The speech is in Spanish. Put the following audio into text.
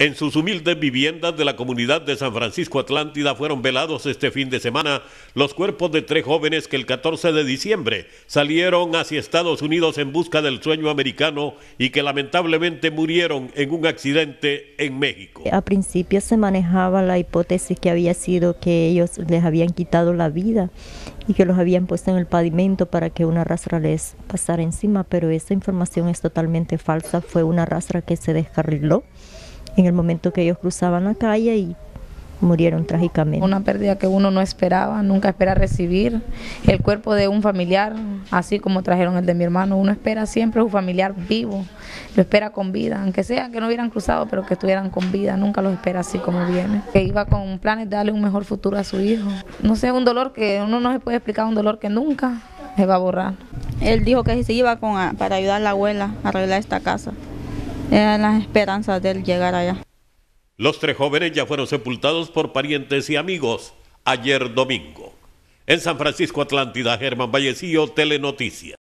En sus humildes viviendas de la comunidad de San Francisco Atlántida fueron velados este fin de semana los cuerpos de tres jóvenes que el 14 de diciembre salieron hacia Estados Unidos en busca del sueño americano y que lamentablemente murieron en un accidente en México. A principio se manejaba la hipótesis que había sido que ellos les habían quitado la vida y que los habían puesto en el pavimento para que una rastra les pasara encima, pero esa información es totalmente falsa, fue una rastra que se descarriló en el momento que ellos cruzaban la calle y murieron trágicamente. Una pérdida que uno no esperaba, nunca espera recibir. El cuerpo de un familiar, así como trajeron el de mi hermano, uno espera siempre un familiar vivo, lo espera con vida, aunque sea que no hubieran cruzado, pero que estuvieran con vida, nunca los espera así como viene. Que iba con planes de darle un mejor futuro a su hijo. No sé, un dolor que uno no se puede explicar, un dolor que nunca se va a borrar. Él dijo que se iba con, para ayudar a la abuela a arreglar esta casa. Eran las esperanzas de llegar allá. Los tres jóvenes ya fueron sepultados por parientes y amigos ayer domingo. En San Francisco Atlántida, Germán Vallecillo, Telenoticias.